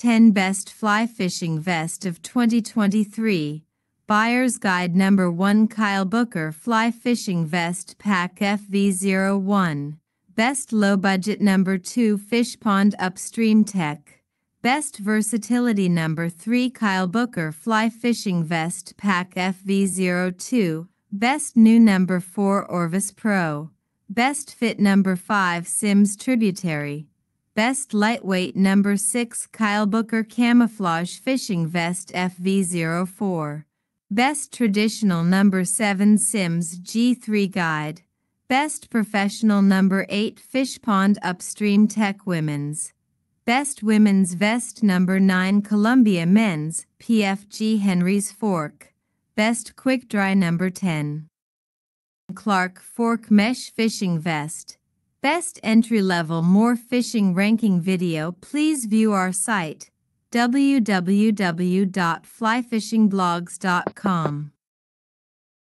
10 Best Fly Fishing Vest of 2023. Buyer's Guide Number 1 Kylebooker Fly Fishing Vest Pack FV01. Best Low Budget Number 2 Fishpond Upstream Tech. Best Versatility Number 3 Kylebooker Fly Fishing Vest Pack FV02. Best New Number 4 Orvis Pro. Best Fit Number 5 Simms Tributary. Best Lightweight Number 6 Kylebooker Camouflage Fishing Vest FV04. Best Traditional Number 7 Simms G3 Guide. Best Professional Number 8 Fishpond Upstream Tech Women's. Best Women's Vest Number 9 Columbia Men's PFG Henry's Fork. Best Quick Dry Number 10. Clark Fork Mesh Fishing Vest. Best Entry Level More Fishing Ranking Video Please view our site www.flyfishingblogs.com.